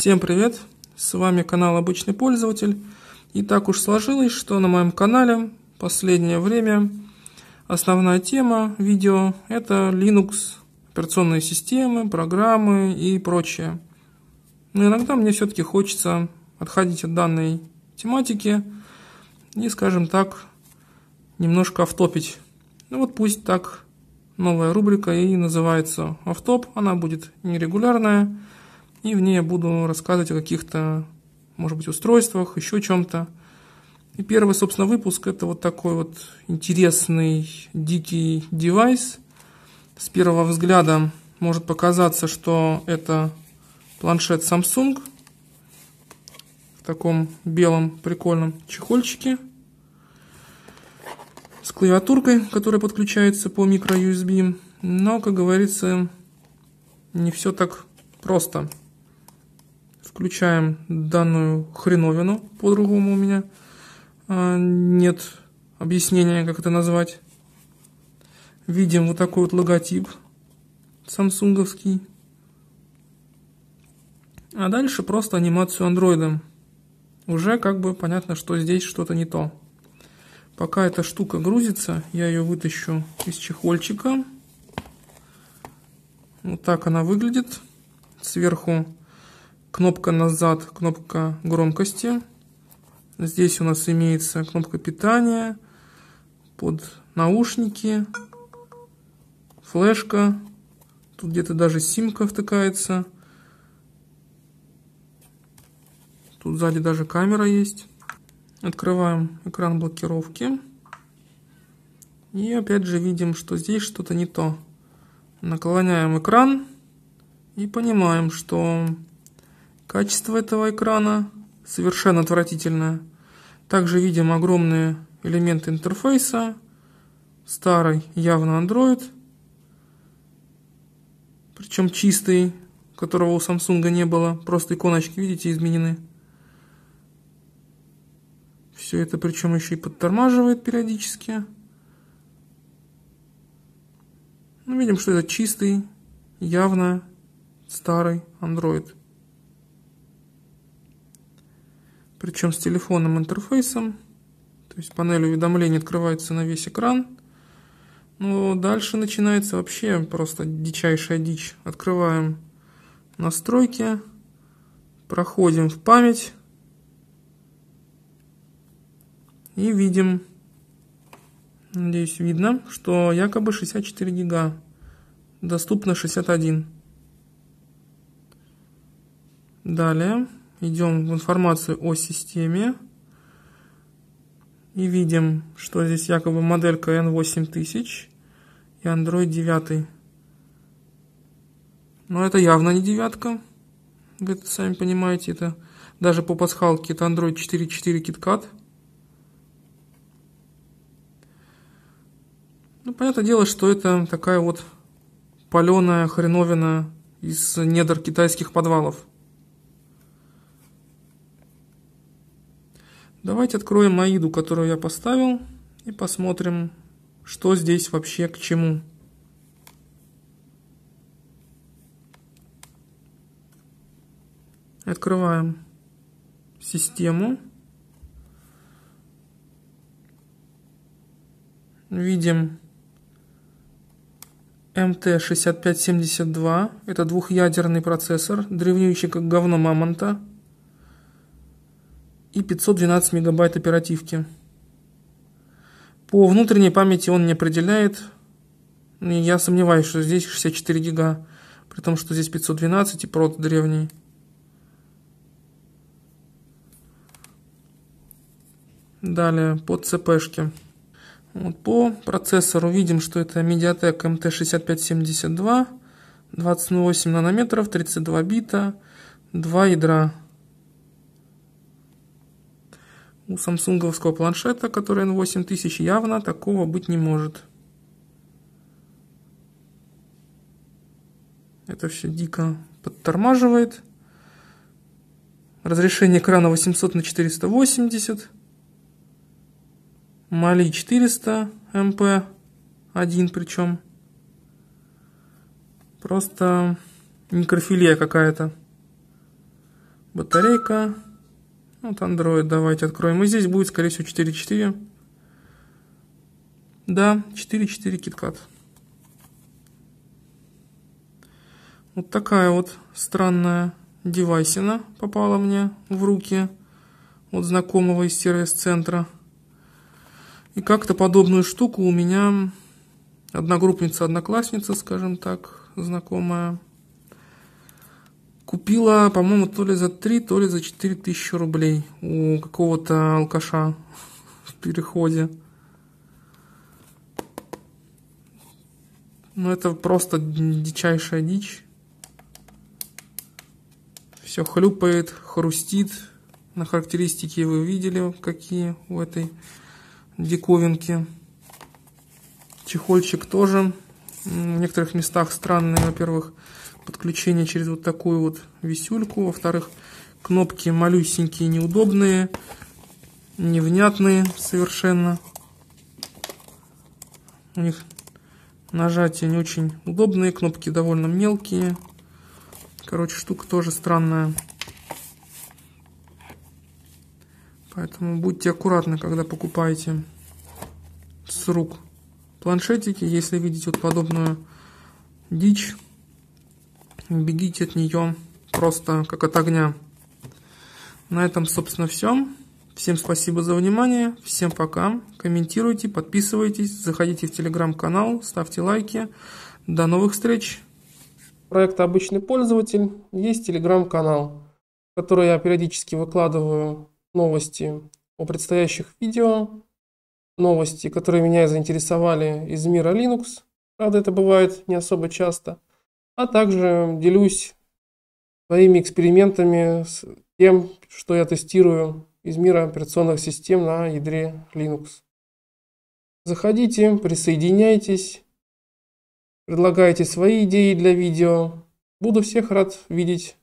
Всем привет! С вами канал Обычный Пользователь. И так уж сложилось, что на моем канале последнее время основная тема видео это Linux, операционные системы, программы и прочее. Но иногда мне все-таки хочется отходить от данной тематики и, скажем так, немножко автопить. Ну вот пусть так новая рубрика и называется «Автоп». Она будет нерегулярная, и в ней я буду рассказывать о каких-то, может быть, устройствах, еще чем-то. И первый, собственно, выпуск – это вот такой вот интересный, дикий девайс. С первого взгляда может показаться, что это планшет Samsung в таком белом прикольном чехольчике – с клавиатуркой, которая подключается по микро-USB. Но, как говорится, не все так просто. Включаем данную хреновину, по-другому у меня а, нет объяснения, как это назвать. Видим вот такой вот логотип самсунговский. А дальше просто анимацию андроида. Уже как бы понятно, что здесь что-то не то. Пока эта штука грузится, я ее вытащу из чехольчика. Вот так она выглядит. Сверху кнопка назад, кнопка громкости. Здесь у нас имеется кнопка питания, под наушники, флешка. Тут где-то даже симка втыкается. Тут сзади даже камера есть. Открываем экран блокировки. И опять же видим, что здесь что-то не то. Наклоняем экран и понимаем, что качество этого экрана совершенно отвратительное. Также видим огромные элементы интерфейса. Старый, явно Android. Причем чистый, которого у Samsung не было. Просто иконочки, видите, изменены. Все это причем еще и подтормаживает периодически. Ну, видим, что это чистый, явно старый Android. Причем с телефонным интерфейсом. То есть панель уведомлений открывается на весь экран. Но дальше начинается вообще просто дичайшая дичь. Открываем настройки, проходим в память. И видим, надеюсь, видно, что якобы 64 гига. Доступно 61. Далее идем в информацию о системе. И видим, что здесь якобы моделька N8000 и Android 9. Но это явно не девятка. Вы это сами понимаете, это даже по пасхалке это Android 4.4 KitKat. Ну, понятное дело, что это такая вот паленая хреновина из недр китайских подвалов. Давайте откроем Аиду, которую я поставил, и посмотрим, что здесь вообще к чему. Открываем систему. Видим МТ-6572. Это двухъядерный процессор, древнеющий как говно мамонта. И 512 мегабайт оперативки. По внутренней памяти он не определяет. Я сомневаюсь, что здесь 64 гига. При том, что здесь 512 и прот древний. Далее, под ЦПшки. Вот по процессору видим, что это Mediatek MT6572, 28 нанометров, 32 бита, 2 ядра. У самсунговского планшета, который N8000, явно такого быть не может. Это все дико подтормаживает. Разрешение экрана 800 на 480. Мали 400 МП, один причем. Просто некрофилия какая-то. батарейка. Вот Android давайте откроем. И здесь будет, скорее всего, 4.4. Да, 4.4 KitKat. Вот такая вот странная девайсина попала мне в руки от знакомого из сервис-центра. И как-то подобную штуку у меня одногруппница-одноклассница, скажем так, знакомая, купила, по-моему, то ли за 3, то ли за 4 тысячи рублей у какого-то алкаша в переходе. Ну, это просто дичайшая дичь. Все хлюпает, хрустит. На характеристики вы видели, какие у этой диковинки. Чехольчик тоже в некоторых местах странный. Во-первых, подключение через вот такую вот висюльку. Во-вторых, кнопки малюсенькие, неудобные, невнятные совершенно. У них нажатия не очень удобные, кнопки довольно мелкие. Короче, штука тоже странная. Поэтому будьте аккуратны, когда покупаете с рук планшетики. Если видите вот подобную дичь, бегите от нее просто как от огня. На этом, собственно, все. Всем спасибо за внимание. Всем пока. Комментируйте, подписывайтесь, заходите в телеграм-канал, ставьте лайки. До новых встреч. Проект «Обычный пользователь» есть телеграм-канал, в который я периодически выкладываю новости о предстоящих видео, новости, которые меня заинтересовали из мира Linux. Правда, это бывает не особо часто. А также делюсь своими экспериментами с тем, что я тестирую из мира операционных систем на ядре Linux. Заходите, присоединяйтесь, предлагайте свои идеи для видео. Буду всех рад видеть